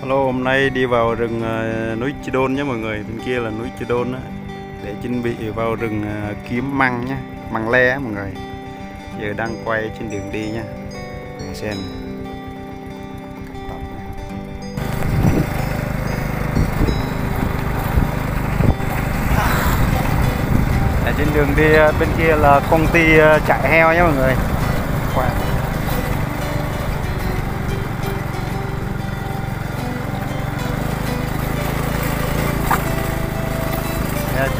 Hello, hôm nay đi vào rừng ờ, núi Chư Đôn nhé mọi người. Bên kia là núi Chư Đôn đó. Để chuẩn bị vào rừng ờ, kiếm măng nhé, măng le á mọi người. Giờ đang quay trên đường đi nha. Mình xem. Ở trên đường đi ờ, bên kia là công ty chạy heo nhé mọi người. Quay. wow.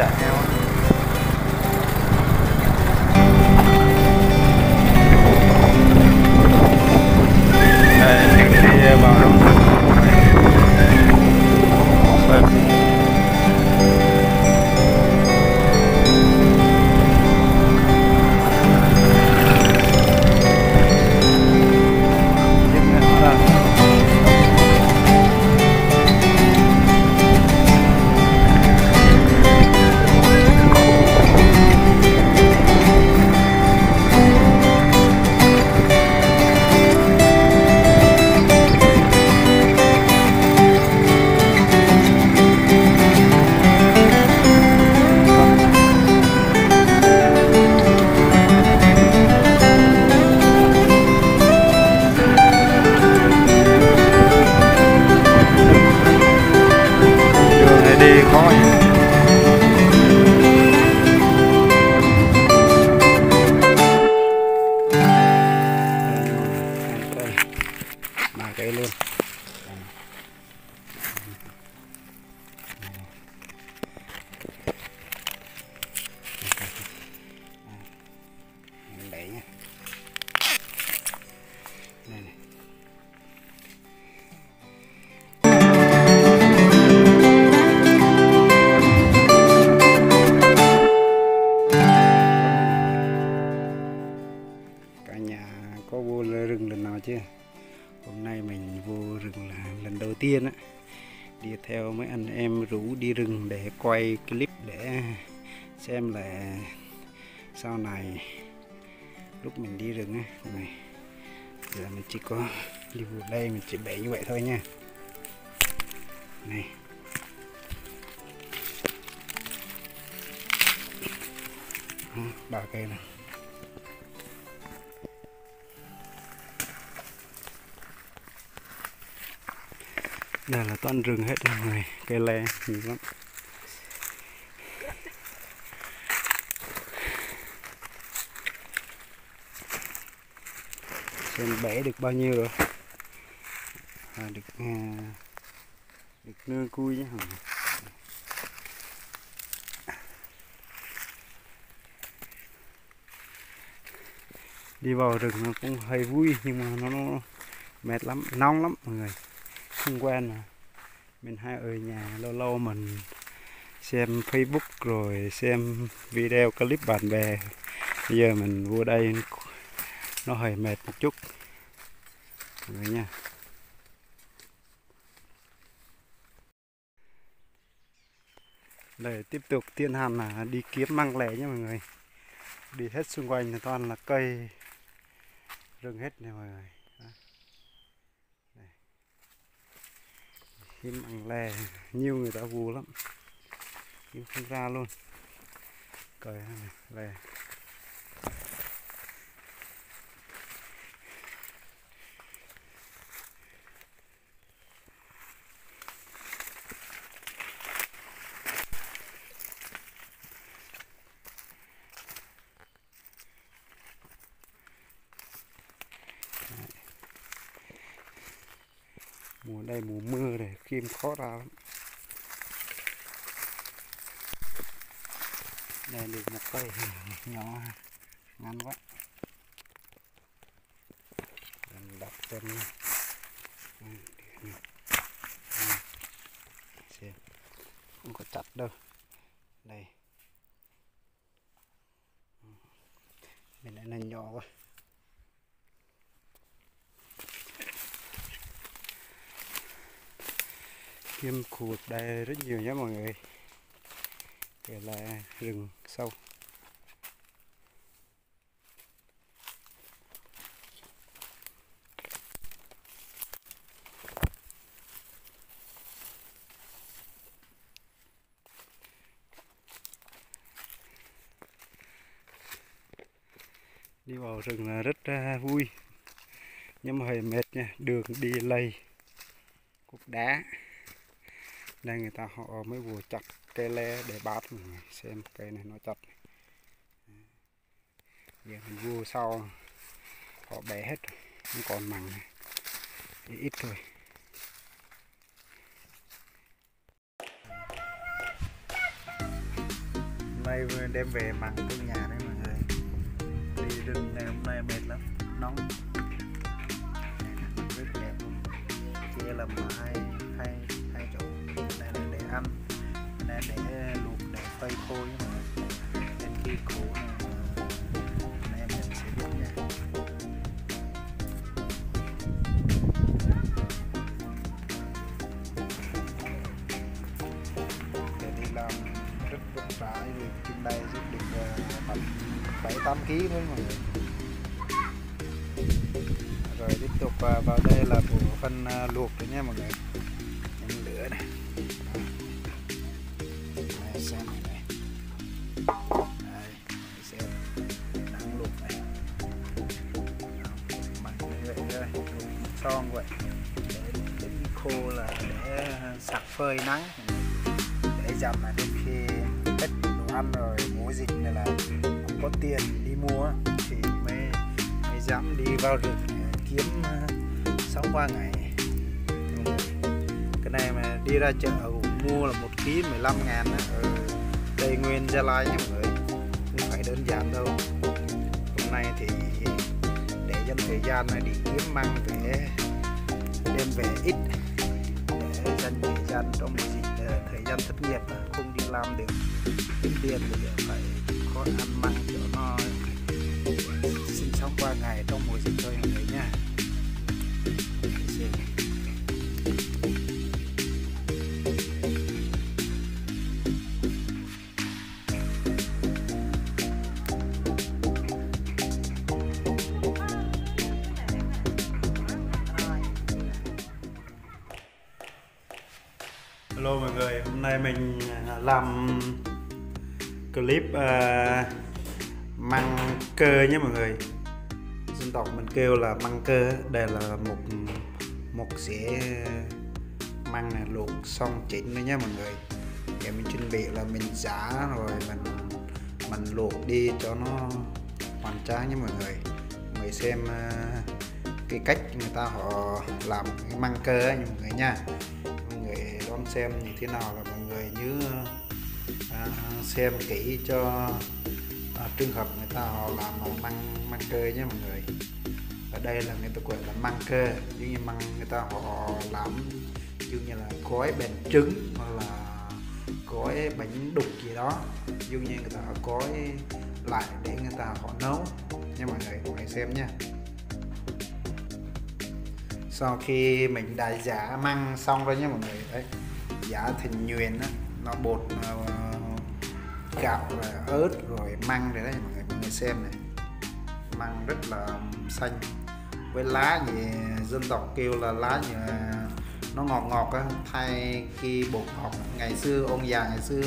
Chạy hôm nay mình vô rừng là lần đầu tiên á. Đi theo mấy anh em rủ đi rừng để quay clip để xem là sau này lúc mình đi rừng á này giờ mình chỉ có đi vô đây mình chỉ bẻ như vậy thôi nha. Này. Ba cây này đây là toàn rừng hết mọi người cây le nhiều lắm. Xem bẻ được bao nhiêu rồi. À, được à, được nương cui chứ hả đi vào rừng nó cũng hơi vui nhưng mà nó, nó mệt lắm nóng lắm mọi người không quen mà mình hay ở nhà lâu lâu mình xem Facebook rồi xem video clip bạn bè. Bây giờ mình vô đây nó hơi mệt một chút. Mọi người nha. Để tiếp tục tiên hành là đi kiếm măng lẻ nhé mọi người. Đi hết xung quanh toàn là cây. Rừng hết nè mọi người Đó. Đây. Chim măng lè nhiều người ta vù lắm. Nhưng không ra luôn. Cởi lè lẻ mùa đây mùa mưa để kim khó ra lắm. Đây được một cây nhỏ ngắn quá. Mình đặt chân ừ, ừ. xem. Không có chặt đâu. Đây. Mình lại là nhỏ quá. thêm khu vực đây rất nhiều nhé mọi người. Đây là rừng sâu. Đi vào rừng là rất uh, vui. Nhưng mà hơi mệt nha đường đi lầy cục đá đây người ta họ mới vừa chặt cây le để bát mình xem cây này nó chặt. Giờ mình vua sau, họ bẻ hết, không còn màng này. Ít thôi. Nay đem về mặn trong nhà đấy mọi người. Đi rừng này hôm nay mệt lắm, nóng. Rất đẹp luôn. Kia là mà hai hai này là để luộc, để phơi khô nhưng mà đến khi khô này mình sẽ biết nha. Để đi làm rất vất vả rồi trên đây giúp được ờ, tầm bảy, tám kg thôi mọi người. Rồi tiếp tục ờ, vào đây là bộ phân ờ, luộc rồi nha mọi người. Vào à, kiếm à, sống qua ngày. Cái này mà đi ra chợ mua là một ký 15 ngàn ở Tây Nguyên Gia Lai nhé mọi người. Không phải đơn giản đâu. Hôm nay thì để dành thời gian này đi kiếm mang về, đem về ít để dành thời gian trong dịp à, thời gian thất nghiệp không đi làm được. Kiếm tiền thì phải có ăn măng cho nó qua ngày trong mùa dịch thôi mọi người nha. Hello mọi người, hôm nay mình à, làm clip uh, măng cơ nhé mọi người. Dân tộc mình kêu là măng cơ, đây là một một sẽ măng này luộc xong chỉnh nữa nhé mọi người. Để mình chuẩn bị là mình giả rồi mình mình luộc đi cho nó hoàn trang nhé mọi người. Mời xem à, cái cách người ta họ làm cái măng cơ ấy, mọi người nha. Mọi người đón xem như thế nào là mọi người nhớ à, xem kỹ cho trường hợp người ta họ làm măng măng cơ nhé mọi người. Ở đây là người ta gọi là măng cơ giống như măng người ta họ làm giống như là gói bánh trứng hoặc là gói bánh đục gì đó. Giống như người ta họ gói lại để người ta họ nấu nha mọi người mọi người xem nha. Sau khi mình đã giả măng xong rồi nhé mọi người đấy giả thành nhuyễn nó bột uh, gạo rồi ớt, rồi măng rồi đấy, mọi người mọi người xem này. Măng rất là xanh. Với lá gì dân tộc kêu là lá gì nó ngọt ngọt á. Thay khi bột ngọt, ngày xưa, ông già ngày xưa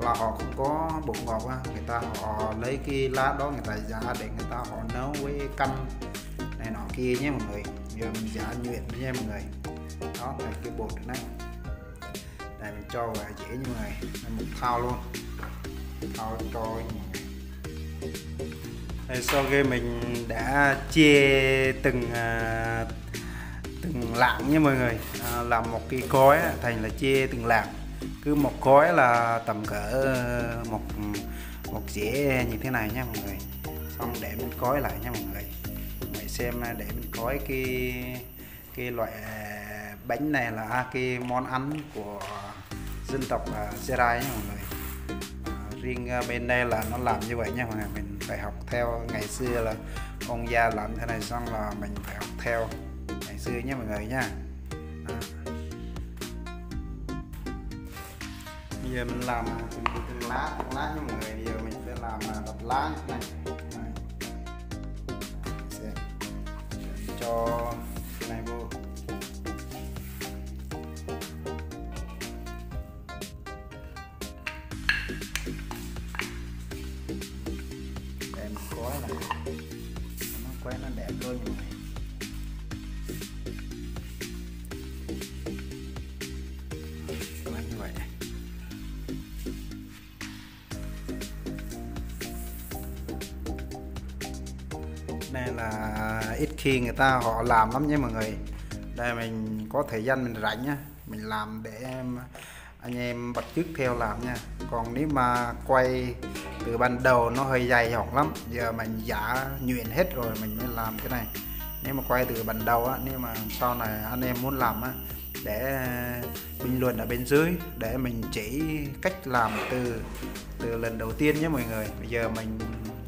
là họ không có bột ngọt á. Người ta họ lấy cái lá đó người ta giả để người ta họ nấu với canh này nọ kia nhé mọi người. Giờ mình giả nhuyễn nha mọi người. Đó là cái bột này. Đây mình cho vào dễ như này một thao luôn thôi cho đây, sau khi mình đã chia từng uh, từng lạng nha mọi người. À, làm một cái gói thành là chia từng lạng. Cứ một gói là tầm cỡ à, một một dĩa như thế này nha mọi người. Xong để mình gói lại nha mọi người. Mày xem để mình gói cái cái loại à, bánh này là cái món ăn của dân tộc Serai nha mọi người riêng ờ, bên đây là nó làm như vậy nha mọi người. Mình phải học theo ngày xưa là ông gia làm thế này xong là mình phải học theo ngày xưa nhé mọi người nha. À. bây giờ mình làm từng, lá từng lá nha mọi người. Bây giờ mình sẽ làm à, đập lá này, này cho nên là ít khi người ta họ làm lắm nhé mọi người. Đây mình có thời gian mình rảnh nhá mình làm để em, anh em bắt chước theo làm nha. Còn nếu mà quay từ ban đầu nó hơi dày hỏng lắm, giờ mình giả nhuyễn hết rồi mình mới làm cái này. Nếu mà quay từ ban đầu á, nếu mà sau này anh em muốn làm á, để bình luận ở bên dưới, để mình chỉ cách làm từ từ lần đầu tiên nhé mọi người. Bây giờ mình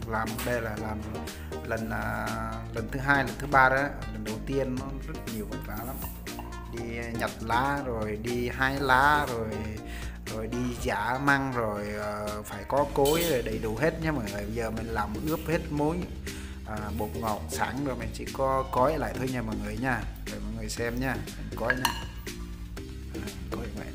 làm đây là làm lần à, lần thứ hai lần thứ ba đó lần đầu tiên nó rất nhiều vất vả lắm. Đi nhặt lá rồi đi hái lá rồi rồi đi giả măng rồi uh, phải có cối rồi đầy đủ hết nhé mọi người. Bây giờ mình làm ướp hết muối à, bột ngọt sẵn rồi mình chỉ có cói lại thôi nha mọi người nha. Để mọi người xem nha mình cói nha. À, cói vậy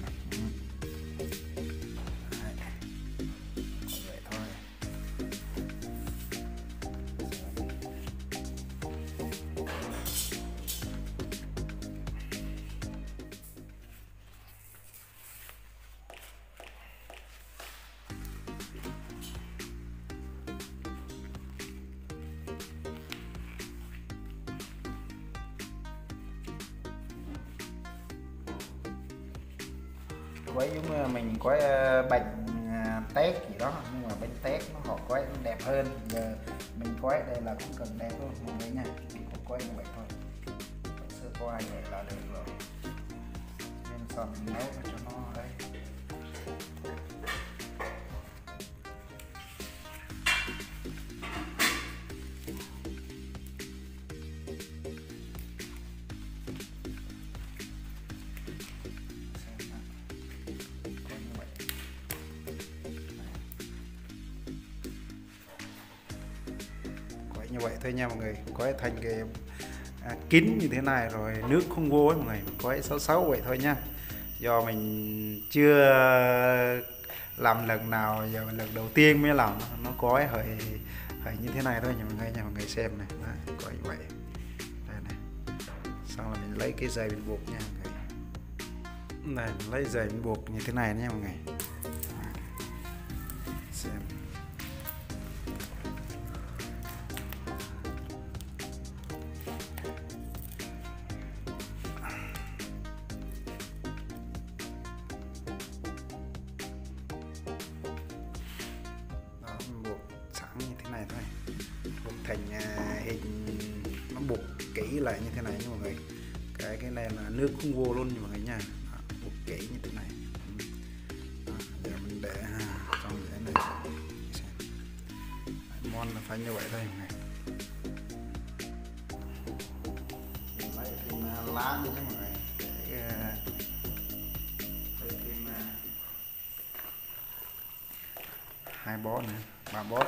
mình quấy đây là cũng cần đen thôi mọi người nha chỉ có quay như vậy thôi. Sơ qua vậy là được rồi. Nên sau mình nấu cho nó đây. Thôi nha mọi người có thành cái à, kín như thế này rồi nước không vô ấy mọi người quấy xấu xấu vậy thôi nha. Do mình chưa làm lần nào giờ lần đầu tiên mới làm nó có hơi hơi như thế này thôi nha mọi người nha mọi người xem này Đấy, có như vậy. Đây này xong là mình lấy cái dây mình buộc nha mọi người. Này mình lấy dây mình buộc như thế này nha mọi người. Xem. Là phải như vậy thôi Mình lấy thêm à, lá nữa nha mọi người. Để à, lấy thêm à, hai bó nữa. Ba bó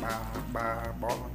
ba ba bó luôn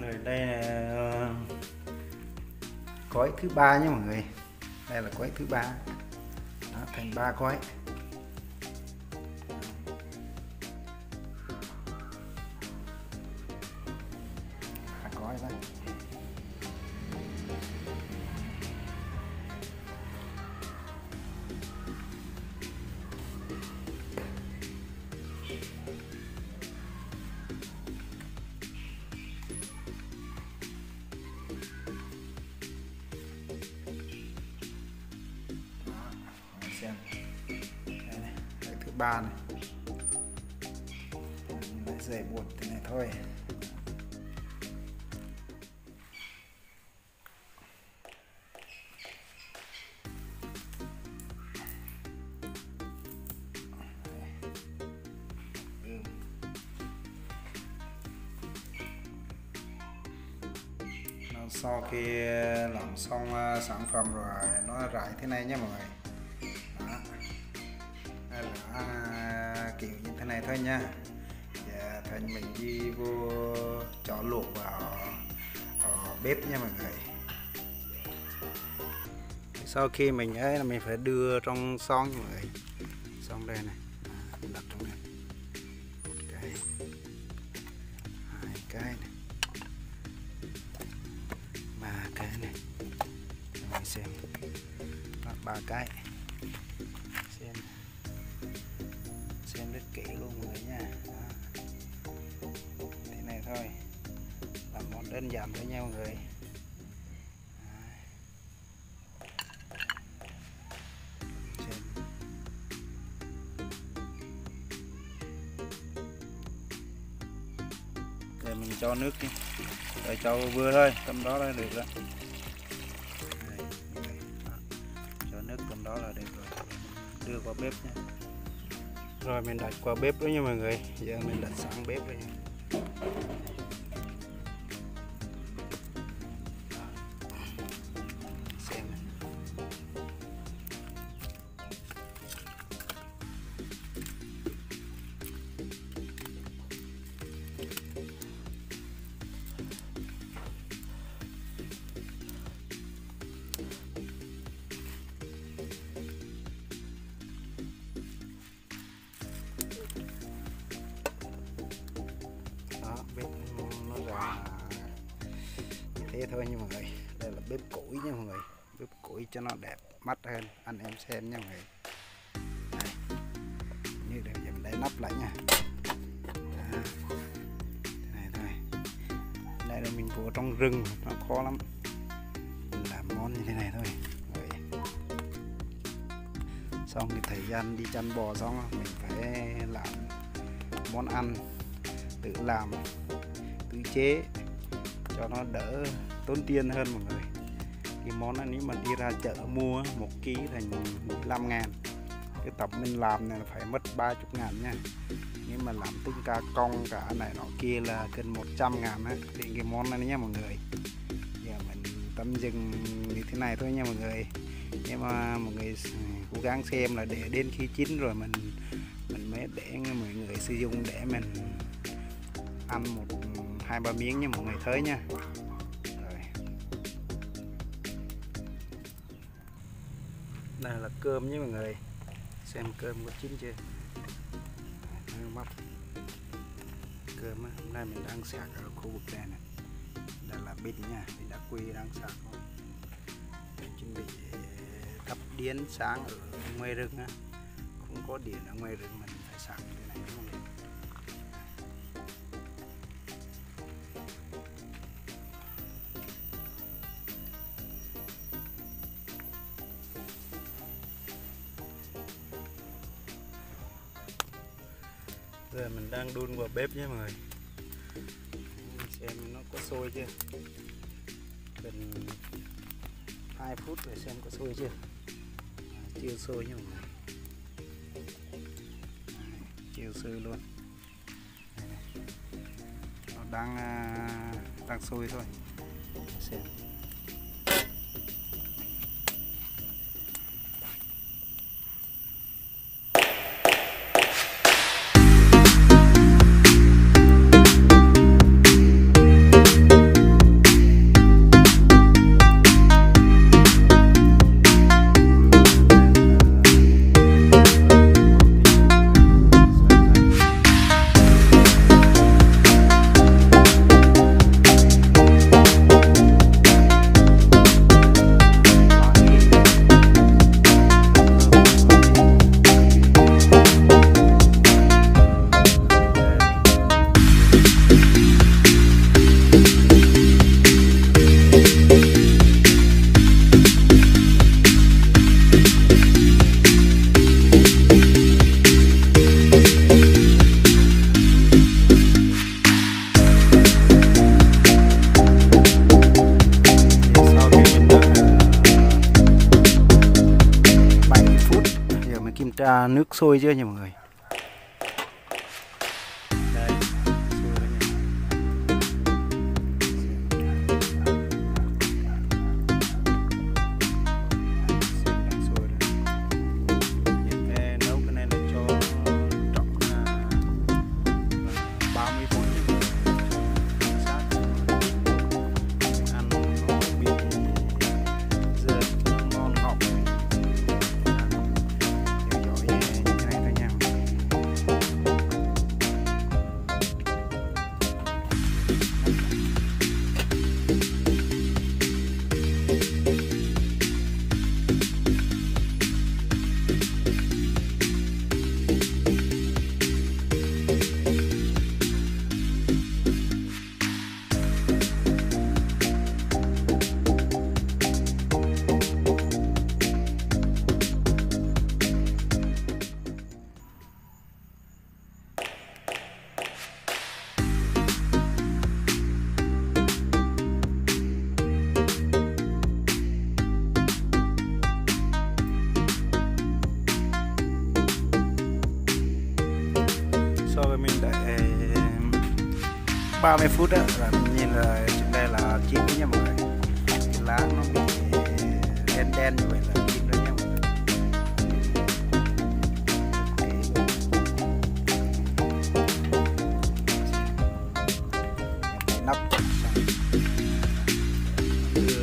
rồi đây là ờ, thứ ba nhé mọi người. Đây là cói thứ ba. Thành ba cói. Sau khi ờ, làm xong ờ, sản phẩm rồi, nó rải thế này nhé mọi người. Đó. đây là ờ, kiểu như thế này thôi nha và dạ, thành mình đi vô cho luộc vào ở bếp nha mọi người. Sau khi mình ấy là mình phải đưa trong son mọi người. Xong đây này. Xem. Ba cái. Xem. Xem rất kỹ luôn mọi người nha đó. thế này thôi. Làm món đơn giản với nhau người. Để mình cho nước đi. Rồi cho vừa thôi. Tầm đó là được rồi. Bếp nha. Rồi mình đặt qua bếp đó nha mọi người. Giờ mình đặt sẵn bếp rồi nha. Thôi nha mọi người. Đây là bếp củi nha mọi người. Bếp củi cho nó đẹp mắt hơn. Anh em xem nha mọi người. Đây. như đây giờ mình để nắp lại nha. Đó. thế này thôi đây là mình vô trong rừng. Nó khó lắm. Mình làm món như thế này thôi. Rồi. xong cái thời gian đi chăn bò xong mình phải làm món ăn tự làm, tự chế cho nó đỡ tốn tiền hơn mọi người. Cái món này nếu mà đi ra chợ mua một ký thành 15 ngàn. Cái tập mình làm này là phải mất 30 ngàn nha. Nếu mà làm tinh ca cong cả này nọ kia là gần 100 ngàn á, thì cái món này nha mọi người. Giờ mình tấm dừng như thế này thôi nha mọi người. Nhưng mà mọi người cố gắng xem là để đến khi chín rồi mình mình mới để mọi người sử dụng để mình ăn một, hai ba miếng nha mọi người thấy nha. Đây là cơm nhé mọi người. Xem cơm có chín chưa? Móc cơm hôm nay mình đang sạc ở khu vực này này đây là pin nha thì đã quy đang sạc chuẩn bị ờ, thắp điện sáng ở ngoài rừng á. Không có điện ở ngoài rừng mình phải sạc cái này mọi người vào bếp nhé mọi người. Xem nó có sôi chưa. Gần 2 phút để xem có sôi chưa. À, chưa sôi nhé mọi người. Chưa sôi luôn. Nó đang à, đang sôi thôi. Xem. nước sôi chưa nha mọi người? 30 phút đó là mình nhìn là trên đây là chín nha mọi người. Cái lá nó bị ờ, đen đen như vậy là chín rồi nha mọi người. Nắp như